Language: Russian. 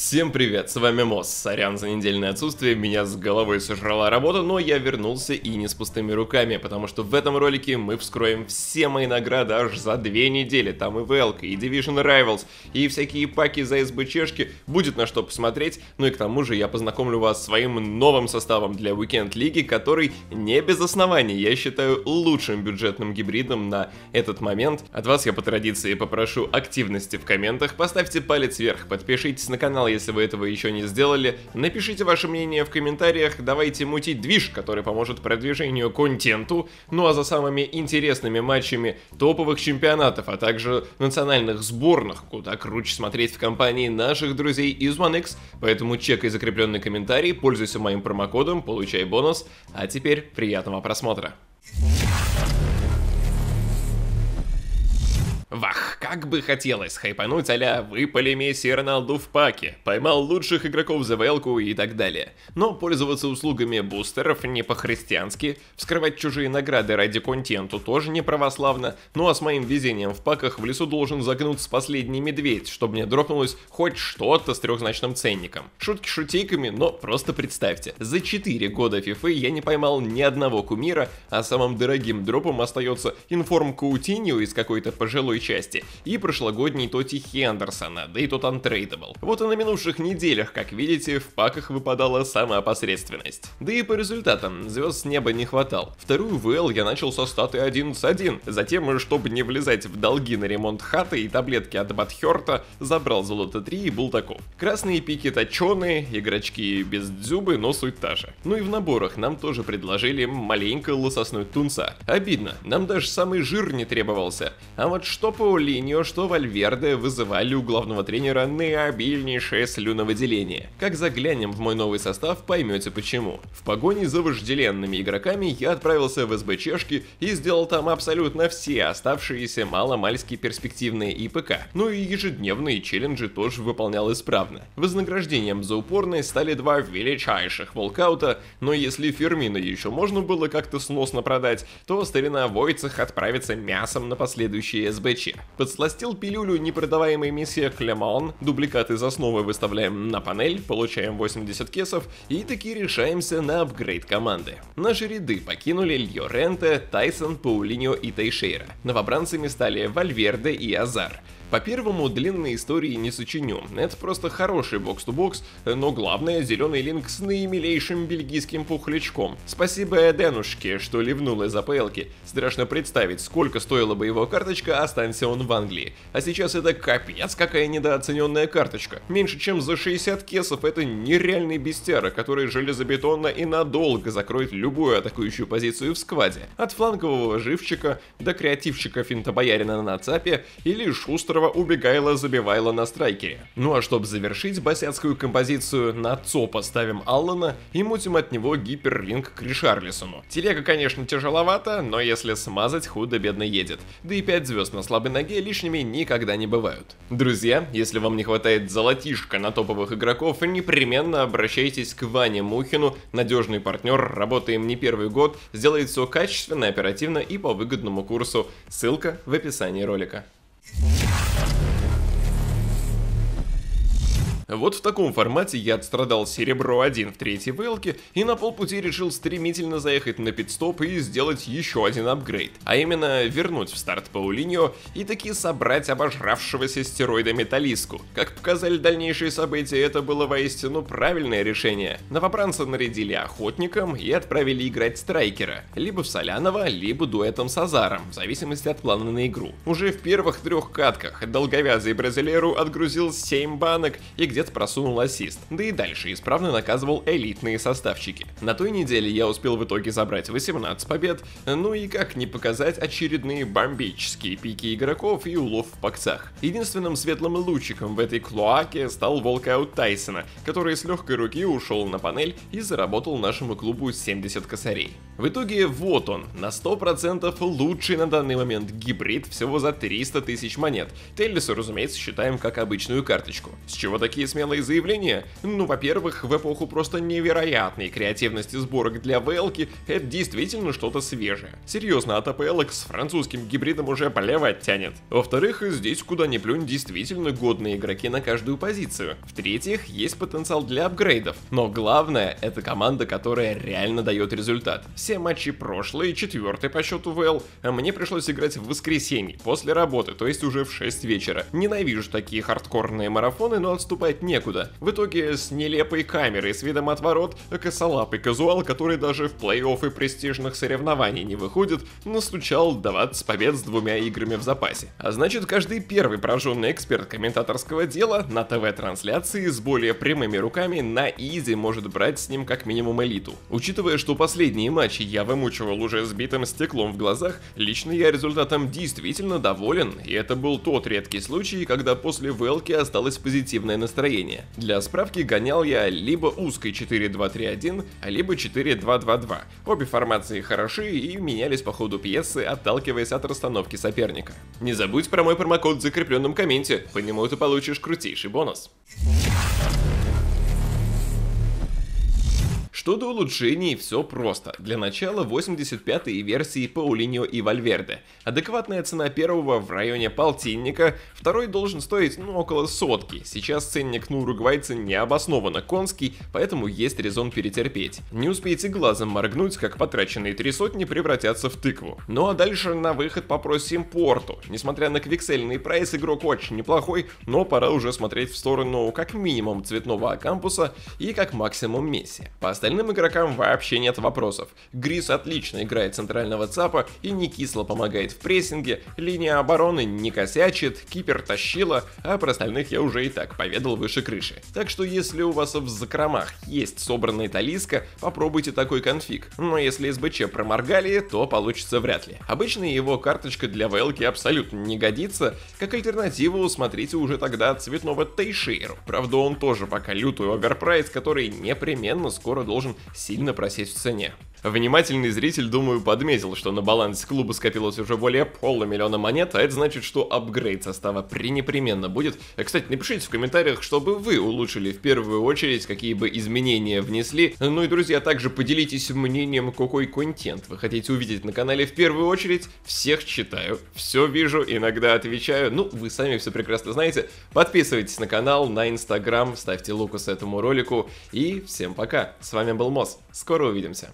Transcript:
Всем привет, с вами Мосс. Сорян за недельное отсутствие, меня с головой сожрала работа, но я вернулся и не с пустыми руками, потому что в этом ролике мы вскроем все мои награды аж за две недели. Там и VL, и Division Rivals, и всякие паки за СБЧшки, будет на что посмотреть. Ну и к тому же я познакомлю вас с своим новым составом для Weekend Лиги, который не без оснований, я считаю лучшим бюджетным гибридом на этот момент. От вас я по традиции попрошу активности в комментах, поставьте палец вверх, подпишитесь на канал, если вы этого еще не сделали. Напишите ваше мнение в комментариях, давайте мутить движ, который поможет продвижению контенту. Ну а за самыми интересными матчами топовых чемпионатов, а также национальных сборных, куда круче смотреть в компании наших друзей из OneX. Поэтому чекай закрепленный комментарий, пользуйся моим промокодом, получай бонус. А теперь приятного просмотра. Вах, как бы хотелось хайпануть а выпали Месси и Роналду в паке, поймал лучших игроков за ВЛКу и так далее. Но пользоваться услугами бустеров не по-христиански, вскрывать чужие награды ради контенту тоже не православно, ну а с моим везением в паках в лесу должен загнуться последний медведь, чтобы мне дропнулось хоть что-то с трехзначным ценником. Шутки шутейками, но просто представьте, за 4 года FIFA я не поймал ни одного кумира, а самым дорогим дропом остается информ Каутиньо из какой-то пожилой второй части, и прошлогодний Тоти Хендерсона, да и тот Untradeable. Вот и на минувших неделях, как видите, в паках выпадала самая посредственность. Да и по результатам, звезд с неба не хватал. Вторую ВЛ я начал со статы 11-1, затем, чтобы не влезать в долги на ремонт хаты и таблетки от Батхерта, забрал золото 3 и был таков. Красные пики точеные, игрочки без дзюбы, но суть та же. Ну и в наборах нам тоже предложили маленько лососнуть тунца. Обидно, нам даже самый жир не требовался. А вот что что Паулиньо, что Вальверде вызывали у главного тренера наиобильнейшее слюновыделение. Как заглянем в мой новый состав, поймете почему. В погоне за вожделенными игроками я отправился в СБЧшки и сделал там абсолютно все оставшиеся маломальски перспективные ИПК. Ну и ежедневные челленджи тоже выполнял исправно. Вознаграждением за упорность стали два величайших волкаута, но если Фермина еще можно было как-то сносно продать, то старина Войцех отправится мясом на последующие СБЧ СБЧ. Подсластил пилюлю непродаваемой миссия Клемон, дубликаты из основы выставляем на панель, получаем 80 кесов и таки решаемся на апгрейд команды. Наши ряды покинули Льо Ренте, Тайсон, Паулиньо и Тейшейра. Новобранцами стали Вальверде и Азар. По первому длинной истории не сочиню, это просто хороший бокс-то-бокс, но главное зеленый линк с наимилейшим бельгийским пухлячком. Спасибо Эденушке, что ливнул из АПЛки. Страшно представить, сколько стоила бы его карточка, останься он в Англии. А сейчас это капец какая недооцененная карточка. Меньше чем за 60 кесов это нереальный бестяра, который железобетонно и надолго закроет любую атакующую позицию в скваде. От флангового живчика до креативщика финта боярина на цапе или шустро которого убегайло забивайло на страйкере. Ну а чтобы завершить басяцкую композицию, на ЦО ставим Аллана и мутим от него гиперлинк к Ришарлисону. Телега, конечно, тяжеловата, но если смазать, худо-бедно едет. Да и 5 звезд на слабой ноге лишними никогда не бывают. Друзья, если вам не хватает золотишка на топовых игроков, непременно обращайтесь к Ване Мухину, надежный партнер, работаем не первый год, сделает все качественно, оперативно и по выгодному курсу. Ссылка в описании ролика. Вот в таком формате я отстрадал серебро 1 в третьей вейлке и на полпути решил стремительно заехать на пидстоп и сделать еще один апгрейд. А именно вернуть в старт Паулиньо и таки собрать обожравшегося стероида Металлиску. Как показали дальнейшие события, это было воистину правильное решение. Новобранца нарядили охотником и отправили играть страйкера. Либо в Солянова, либо дуэтом с Азаром, в зависимости от плана на игру. Уже в первых трех катках долговязый бразилеру отгрузил 7 банок и где где просунул ассист, да и дальше исправно наказывал элитные составчики. На той неделе я успел в итоге забрать 18 побед, ну и как не показать очередные бомбические пики игроков и улов в пакцах. Единственным светлым лучиком в этой клоаке стал волкаут Тайсона, который с легкой руки ушел на панель и заработал нашему клубу 70 косарей. В итоге вот он, на 100% лучший на данный момент гибрид всего за 300 тысяч монет. Теллису, разумеется, считаем как обычную карточку. С чего такие смелые заявления? Ну, во-первых, в эпоху просто невероятной креативности сборок для ВЛки это действительно что-то свежее. Серьезно, от АПЛ с французским гибридом уже поливать тянет. Во-вторых, здесь куда ни плюнь действительно годные игроки на каждую позицию. В-третьих, есть потенциал для апгрейдов. Но главное, это команда, которая реально дает результат. Все матчи прошлые, четвертый по счету ВЛ, а мне пришлось играть в воскресенье, после работы, то есть уже в 6 вечера. Ненавижу такие хардкорные марафоны, но отступать некуда. В итоге с нелепой камерой с видом от ворот, косолапый казуал, который даже в плей-оффы престижных соревнований не выходит, настучал 20 побед с двумя играми в запасе. А значит, каждый первый прожженный эксперт комментаторского дела на ТВ-трансляции с более прямыми руками на изи может брать с ним как минимум элиту. Учитывая, что последние матчи я вымучивал уже сбитым стеклом в глазах, лично я результатом действительно доволен, и это был тот редкий случай, когда после велки осталось позитивное настроение. Для справки гонял я либо узкой 4-2-3-1, либо 4-2-2-2. Обе формации хороши и менялись по ходу пьесы, отталкиваясь от расстановки соперника. Не забудь про мой промокод в закрепленном комменте, по нему ты получишь крутейший бонус. Что до улучшений, все просто. Для начала 85-й версии Паулиньо и Вальверде. Адекватная цена первого в районе полтинника, второй должен стоить ну около сотки. Сейчас ценник на уругвайца необоснованно конский, поэтому есть резон перетерпеть. Не успейте глазом моргнуть, как потраченные три сотни превратятся в тыкву. Ну а дальше на выход попросим Порту. Несмотря на квиксельный прайс, игрок очень неплохой, но пора уже смотреть в сторону как минимум цветного кампуса и как максимум Месси. По остальным остальным игрокам вообще нет вопросов. Гриз отлично играет центрального ЦАПа и не кисло помогает в прессинге, линия обороны не косячит, кипер тащила, а про остальных я уже и так поведал выше крыши. Так что если у вас в закромах есть собранный Талиска, попробуйте такой конфиг. Но если СБЧ проморгали, то получится вряд ли. Обычно его карточка для ВЛки абсолютно не годится, как альтернативу смотрите уже тогда цветного Тейшейру. Правда он тоже пока лютый overprice, который непременно скоро должен должен сильно просесть в цене. Внимательный зритель, думаю, подметил, что на балансе клуба скопилось уже более полумиллиона монет, а это значит, что апгрейд состава пренепременно будет. Э, кстати, напишите в комментариях, чтобы вы улучшили в первую очередь, какие бы изменения внесли. Ну и, друзья, также поделитесь мнением, какой контент вы хотите увидеть на канале в первую очередь. Всех читаю, все вижу, иногда отвечаю. Ну, вы сами все прекрасно знаете. Подписывайтесь на канал, на инстаграм, ставьте лукас этому ролику. И всем пока. С вами был Мос. Скоро увидимся.